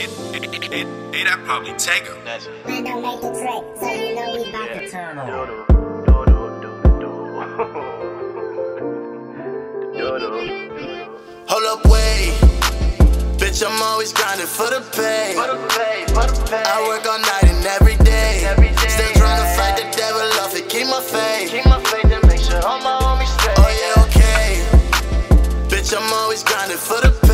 It, it, it, it, that probably take him. Man, don't make the trick, so you know we about to turn on. Hold up, wait. Bitch, I'm always grinding for the pay. for the pay I work all night and every day. Still trying to fight the devil off and keep my faith. Oh, yeah, okay. Bitch, I'm always grinding for the pay.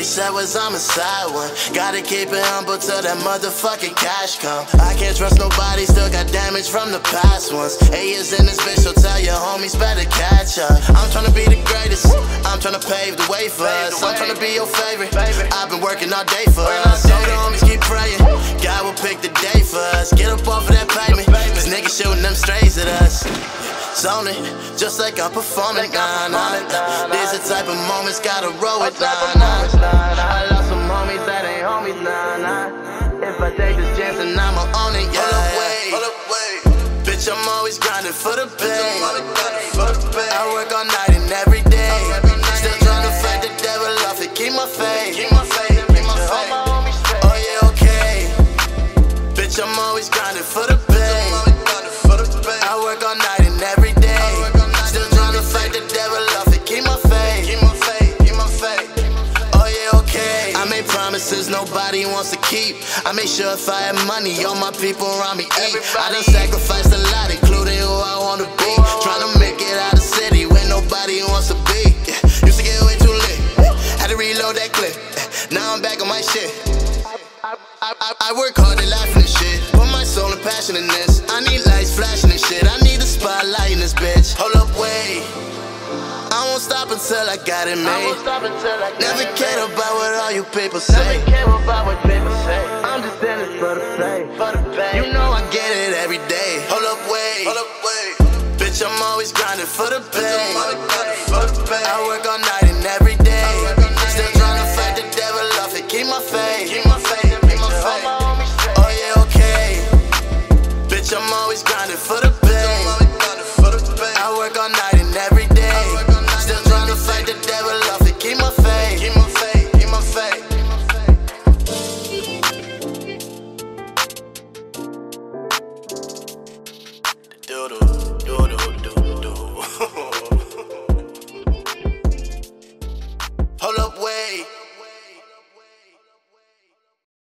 They said was I'm a side one. Gotta keep it humble till that motherfucking cash come. I can't trust nobody, still got damage from the past ones. Eight years in this bitch, so tell your homies better catch up. I'm tryna be the greatest, I'm tryna pave the way for us. I'm tryna be your favorite. I've been working all day for us. So the homies keep praying, God will pick the day for us. Get up off of that pavement, cause niggas shooting Zoning, just like I'm performing, nah, nah. These the type of moments, gotta roll it, nah, nah. I lost some homies that ain't homies, nah, nah. If I take this chance, then I'ma own it, yeah. Hold up, wait, hold up, wait. Bitch, I'm always grinding for the pay. I work all night and every day. Still trying to fight the devil off and keep my faith. Oh, yeah, okay. Bitch, I'm always grinding for the promises nobody wants to keep. I make sure if I have money, all my people around me eat. I done sacrificed a lot, including who I wanna be. Trying to make it out of city where nobody wants to be. Yeah, Used to get way too lit. Had to reload that clip. Now I'm back on my shit. I, I, I work hard to laugh in this shit. Put my soul and passion in this. I need lights flashing and shit. Until I got it made. Never cared about what all you people say. I'm just in it for the fame. You know I get it every day. Hold up, wait. Hold up, wait. Bitch, I'm always grinding for the pay. I work all night